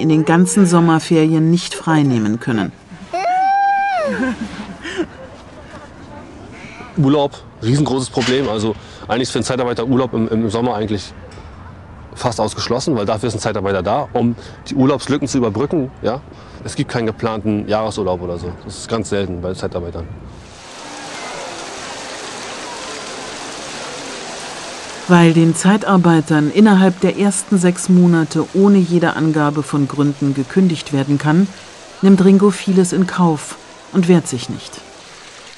in den ganzen Sommerferien nicht freinehmen können. Urlaub, riesengroßes Problem. Also eigentlich ist für einen Zeitarbeiter Urlaub im, im Sommer eigentlich fast ausgeschlossen, weil dafür ist ein Zeitarbeiter da, um die Urlaubslücken zu überbrücken. Ja? Es gibt keinen geplanten Jahresurlaub oder so. Das ist ganz selten bei Zeitarbeitern. Weil den Zeitarbeitern innerhalb der ersten sechs Monate ohne jede Angabe von Gründen gekündigt werden kann, nimmt Ringo vieles in Kauf und wehrt sich nicht.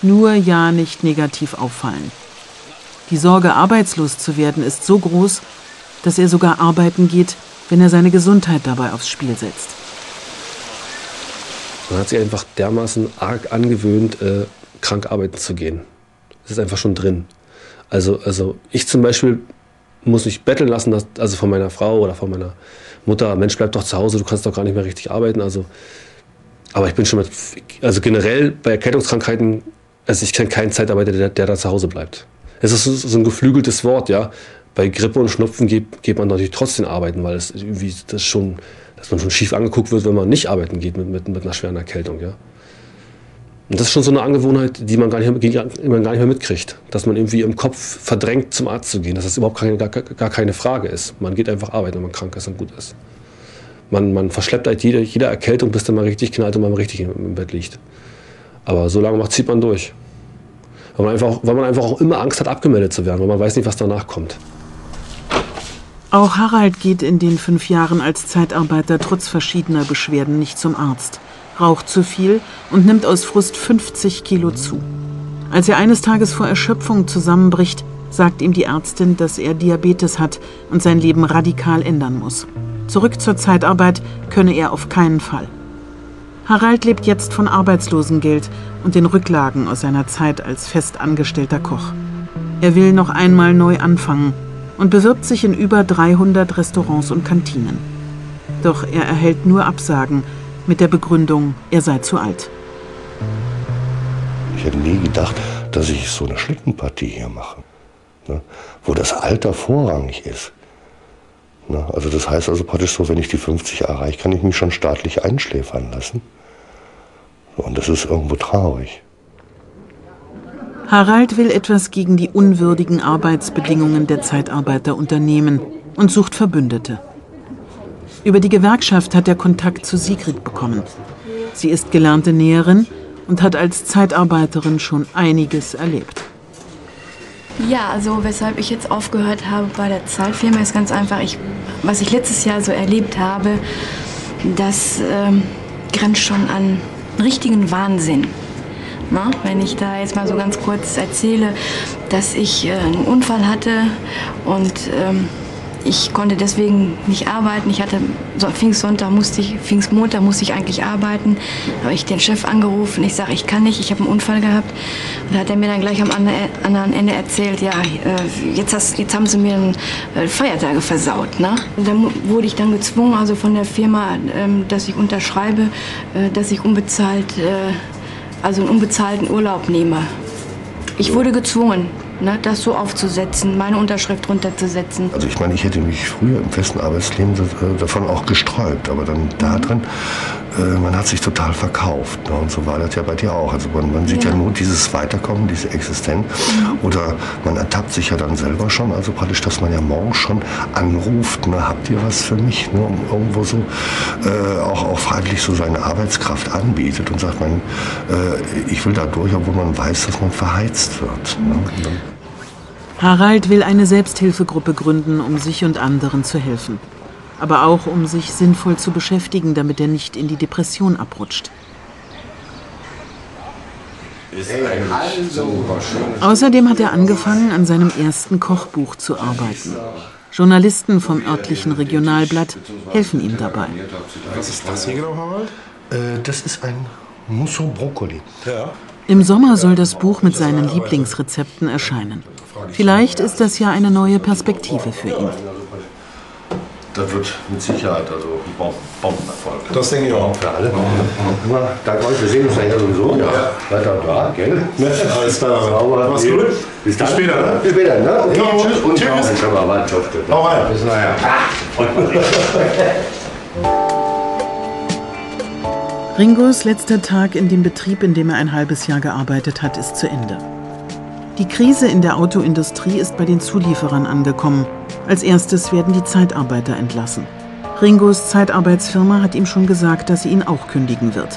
Nur ja nicht negativ auffallen. Die Sorge, arbeitslos zu werden, ist so groß, dass er sogar arbeiten geht, wenn er seine Gesundheit dabei aufs Spiel setzt. Man hat sich einfach dermaßen arg angewöhnt, äh, krank arbeiten zu gehen. Das ist einfach schon drin. Also, also ich zum Beispiel muss mich betteln lassen, dass, also von meiner Frau oder von meiner Mutter, Mensch, bleib doch zu Hause, du kannst doch gar nicht mehr richtig arbeiten. Also, aber ich bin schon mit, also generell bei Erkältungskrankheiten, also ich kenne keinen Zeitarbeiter, der, der da zu Hause bleibt. Es ist so, ein geflügeltes Wort, ja. Bei Grippe und Schnupfen geht, geht man natürlich trotzdem arbeiten, weil es irgendwie das schon, dass man schon schief angeguckt wird, wenn man nicht arbeiten geht mit, mit, mit einer schweren Erkältung, ja. Und das ist schon so eine Angewohnheit, die man gar nicht, mehr, gar nicht mehr mitkriegt. Dass man irgendwie im Kopf verdrängt, zum Arzt zu gehen. Dass das überhaupt keine, gar, gar keine Frage ist. Man geht einfach arbeiten, wenn man krank ist und gut ist. Man, man verschleppt halt jede, jede Erkältung, bis dann mal richtig knallt und man richtig im Bett liegt. Aber so lange macht, zieht man durch. Weil man, einfach, weil man einfach auch immer Angst hat, abgemeldet zu werden, weil man weiß nicht, was danach kommt. Auch Harald geht in den fünf Jahren als Zeitarbeiter trotz verschiedener Beschwerden nicht zum Arzt raucht zu viel und nimmt aus Frust 50 Kilo zu. Als er eines Tages vor Erschöpfung zusammenbricht, sagt ihm die Ärztin, dass er Diabetes hat und sein Leben radikal ändern muss. Zurück zur Zeitarbeit könne er auf keinen Fall. Harald lebt jetzt von Arbeitslosengeld und den Rücklagen aus seiner Zeit als festangestellter Koch. Er will noch einmal neu anfangen und bewirbt sich in über 300 Restaurants und Kantinen. Doch er erhält nur Absagen mit der Begründung, er sei zu alt. Ich hätte nie gedacht, dass ich so eine Schlittenpartie hier mache, ne, wo das Alter vorrangig ist. Ne, also das heißt also praktisch so, wenn ich die 50 erreiche, kann ich mich schon staatlich einschläfern lassen. Und das ist irgendwo traurig. Harald will etwas gegen die unwürdigen Arbeitsbedingungen der Zeitarbeiter unternehmen und sucht Verbündete. Über die Gewerkschaft hat er Kontakt zu Sigrid bekommen. Sie ist gelernte Näherin und hat als Zeitarbeiterin schon einiges erlebt. Ja, also weshalb ich jetzt aufgehört habe bei der Zeitfirma ist ganz einfach, ich, was ich letztes Jahr so erlebt habe, das ähm, grenzt schon an richtigen Wahnsinn. Na, wenn ich da jetzt mal so ganz kurz erzähle, dass ich äh, einen Unfall hatte und ähm, ich konnte deswegen nicht arbeiten. Ich hatte so, Pfingstsonntag musste ich, Pfingstmontag musste ich eigentlich arbeiten. Da habe ich den Chef angerufen. Ich sage, ich kann nicht, ich habe einen Unfall gehabt. Und da hat er mir dann gleich am anderen Ende erzählt, ja, äh, jetzt, hast, jetzt haben sie mir einen äh, Feiertage versaut. Ne? Und dann wurde ich dann gezwungen, also von der Firma, ähm, dass ich unterschreibe, äh, dass ich unbezahlt, also einen unbezahlten Urlaub nehme. Ich wurde gezwungen ne, das so aufzusetzen, meine Unterschrift runterzusetzen. Also ich meine, ich hätte mich früher im festen Arbeitsleben äh, davon auch gesträubt, aber dann da drin, äh, man hat sich total verkauft. Ne? Und so war das ja bei dir auch. Also man, man sieht ja. ja. nur dieses Weiterkommen, diese Existenz. Mhm. Oder man ertappt sich ja dann selber schon, also praktisch, dass man ja morgens schon anruft, ne, habt ihr was für mich? Ne? Um irgendwo so äh, auch, auch freiwillig so seine Arbeitskraft anbietet und sagt, man, äh, ich will da durch, obwohl man weiß, dass man verheizt wird. Ne? Harald will eine Selbsthilfegruppe gründen, um sich und anderen zu helfen. Aber auch, um sich sinnvoll zu beschäftigen, damit er nicht in die Depression abrutscht. Außerdem hat er angefangen, an seinem ersten Kochbuch zu arbeiten. Journalisten vom örtlichen Regionalblatt helfen ihm dabei. Was ist das hier genau, Harald? Äh, das ist ein Musso Brokkoli. Ja. Im Sommer soll das Buch mit seinen Lieblingsrezepten erscheinen. Vielleicht ist das ja eine neue Perspektive für ihn. Das wird mit Sicherheit also ein Bombenerfolg. Das denke ich auch. Für alle. Ja. Danke euch, wir sehen uns ja sowieso. Ja. Weiter da, gell? Alles klar. Sauber. Mach's gut. Bis dann. Bis später. Ne? Bis später, ne? Okay, ja. tschüss. Und tschüss. Ciao. Ciao. Ciao. Hau rein. Bis nachher. Ah, Ringos letzter Tag in dem Betrieb, in dem er ein halbes Jahr gearbeitet hat, ist zu Ende. Die Krise in der Autoindustrie ist bei den Zulieferern angekommen. Als erstes werden die Zeitarbeiter entlassen. Ringos Zeitarbeitsfirma hat ihm schon gesagt, dass sie ihn auch kündigen wird.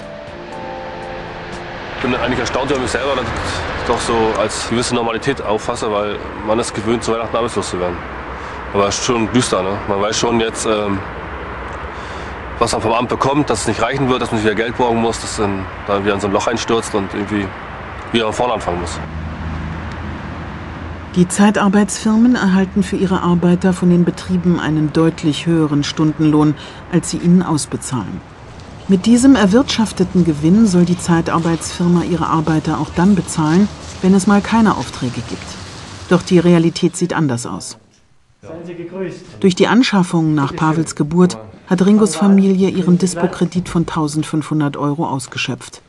Ich bin eigentlich erstaunt über mich selber, dass ich doch so als gewisse Normalität auffasse, weil man ist gewöhnt, zu Weihnachten arbeitslos zu werden. Aber es ist schon düster. Ne? Man weiß schon jetzt, ähm, was man vom Amt bekommt, dass es nicht reichen wird, dass man wieder Geld borgen muss, dass dann da wieder in so ein Loch einstürzt und irgendwie wieder von vorne anfangen muss. Die Zeitarbeitsfirmen erhalten für ihre Arbeiter von den Betrieben einen deutlich höheren Stundenlohn, als sie ihnen ausbezahlen. Mit diesem erwirtschafteten Gewinn soll die Zeitarbeitsfirma ihre Arbeiter auch dann bezahlen, wenn es mal keine Aufträge gibt. Doch die Realität sieht anders aus. Durch die Anschaffung nach Pavels Geburt hat Ringos Familie ihren Dispo-Kredit von 1500 Euro ausgeschöpft.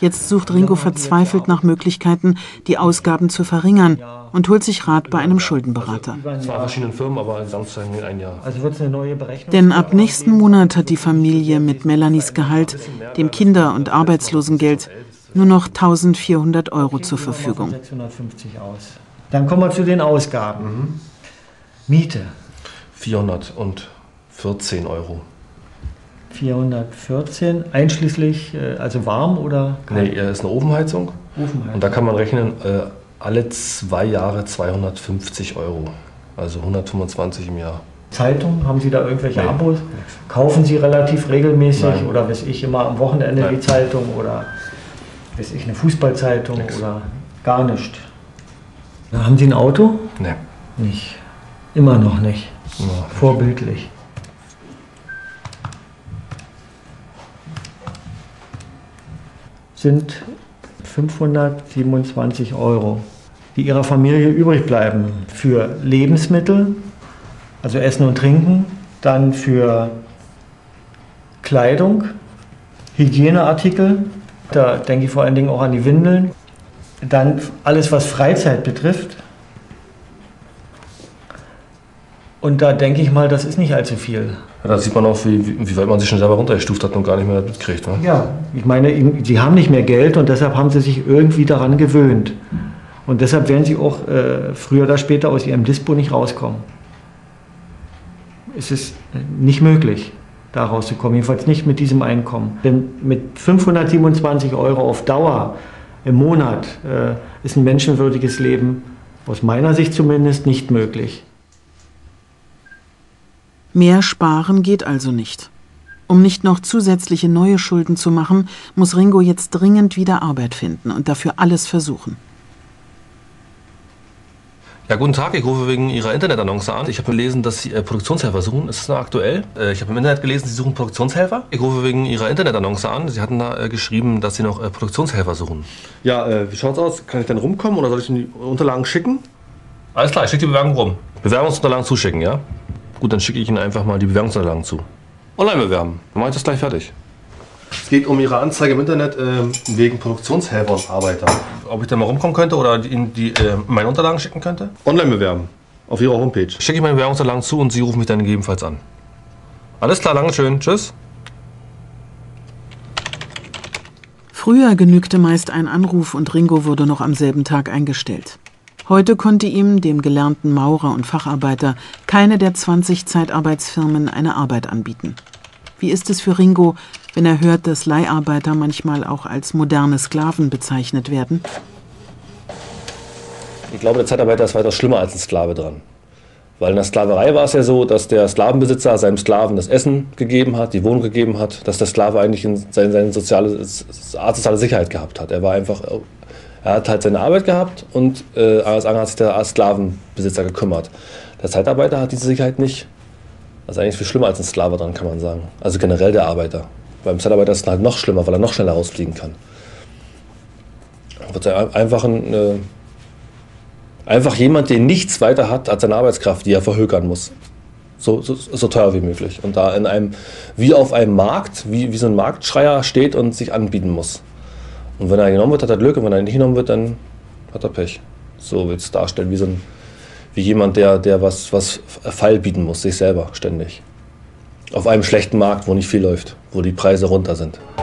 Jetzt sucht Ringo verzweifelt nach Möglichkeiten, die Ausgaben zu verringern und holt sich Rat bei einem Schuldenberater. Zwei verschiedenen Firmen, aber insgesamt ein Jahr. Also wird es eine neue Berechnung? Denn ab nächsten Monat hat die Familie mit Melanies Gehalt, dem Kinder- und Arbeitslosengeld, nur noch 1400 Euro zur Verfügung. 650 aus. Dann kommen wir zu den Ausgaben. Miete 414 Euro. 414, einschließlich, äh, also warm oder Nee, er ist eine Ofenheizung. Ofenheizung. Und da kann man rechnen, äh, alle zwei Jahre 250 Euro. Also 125 im Jahr. Zeitung, haben Sie da irgendwelche Nee. Abos? Kaufen Sie relativ regelmäßig Nein. oder weiß ich immer am Wochenende Nein. die Zeitung oder weiß ich eine Fußballzeitung Nix. oder gar nicht? Na, haben Sie ein Auto? Nee. Nicht. Immer noch nicht. Ja. Vorbildlich. Sind 527 Euro, die Ihrer Familie übrig bleiben für Lebensmittel, also Essen und Trinken, dann für Kleidung, Hygieneartikel, da denke ich vor allen Dingen auch an die Windeln, dann alles, was Freizeit betrifft, Und da denke ich mal, das ist nicht allzu viel. Ja, da sieht man auch, wie, wie weit man sich schon selber runtergestuft hat und gar nicht mehr mitkriegt. Ne? Ja, ich meine, sie haben nicht mehr Geld und deshalb haben sie sich irgendwie daran gewöhnt. Und deshalb werden sie auch äh, früher oder später aus ihrem Dispo nicht rauskommen. Es ist nicht möglich, da rauszukommen, jedenfalls nicht mit diesem Einkommen. Denn mit 527 Euro auf Dauer im Monat äh, ist ein menschenwürdiges Leben aus meiner Sicht zumindest nicht möglich. Mehr sparen geht also nicht. Um nicht noch zusätzliche neue Schulden zu machen, muss Ringo jetzt dringend wieder Arbeit finden und dafür alles versuchen. Ja, guten Tag, ich rufe wegen Ihrer Internetannonce an. Ich habe gelesen, dass Sie äh, Produktionshelfer suchen. Ist das noch aktuell? Äh, ich habe im Internet gelesen, Sie suchen Produktionshelfer. Ich rufe wegen Ihrer Internetannonce an. Sie hatten da äh, geschrieben, dass Sie noch äh, Produktionshelfer suchen. Ja, äh, wie schaut's aus? Kann ich dann rumkommen oder soll ich Ihnen die Unterlagen schicken? Alles klar, ich schicke die Bewerbung rum. Bewerbungsunterlagen zuschicken, ja? Gut, dann schicke ich Ihnen einfach mal die Bewerbungsunterlagen zu. Online bewerben. Dann mache ich das gleich fertig. Es geht um Ihre Anzeige im Internet ähm, wegen Produktionshelfer und Arbeiter. Ob ich da mal rumkommen könnte oder Ihnen die, äh, meine Unterlagen schicken könnte? Online bewerben. Auf Ihrer Homepage. Schicke ich meine Bewerbungsunterlagen zu und Sie rufen mich dann gegebenenfalls an. Alles klar, danke schön. Tschüss. Früher genügte meist ein Anruf und Ringo wurde noch am selben Tag eingestellt. Heute konnte ihm, dem gelernten Maurer und Facharbeiter, keine der 20 Zeitarbeitsfirmen eine Arbeit anbieten. Wie ist es für Ringo, wenn er hört, dass Leiharbeiter manchmal auch als moderne Sklaven bezeichnet werden? Ich glaube, der Zeitarbeiter ist weitaus schlimmer als ein Sklave dran. Weil in der Sklaverei war es ja so, dass der Sklavenbesitzer seinem Sklaven das Essen gegeben hat, die Wohnung gegeben hat, dass der Sklave eigentlich in seine, seine soziale, Art soziale Sicherheit gehabt hat. Er war einfach, er hat halt seine Arbeit gehabt und äh, als andere hat sich der Sklavenbesitzer gekümmert. Der Zeitarbeiter hat diese Sicherheit nicht. Das ist eigentlich viel schlimmer als ein Sklave dran, kann man sagen. Also generell der Arbeiter. Beim Zeitarbeiter ist es halt noch schlimmer, weil er noch schneller rausfliegen kann. Wird einfach ein, äh, Einfach jemand, der nichts weiter hat als seine Arbeitskraft, die er verhökern muss. So, so, so teuer wie möglich. Und da in einem, wie auf einem Markt, wie, wie so ein Marktschreier steht und sich anbieten muss. Und wenn er genommen wird, hat er Glück, und wenn er nicht genommen wird, dann hat er Pech. So will es darstellen, wie so ein, wie jemand, der, der was, was Fall bieten muss, sich selber ständig. Auf einem schlechten Markt, wo nicht viel läuft, wo die Preise runter sind.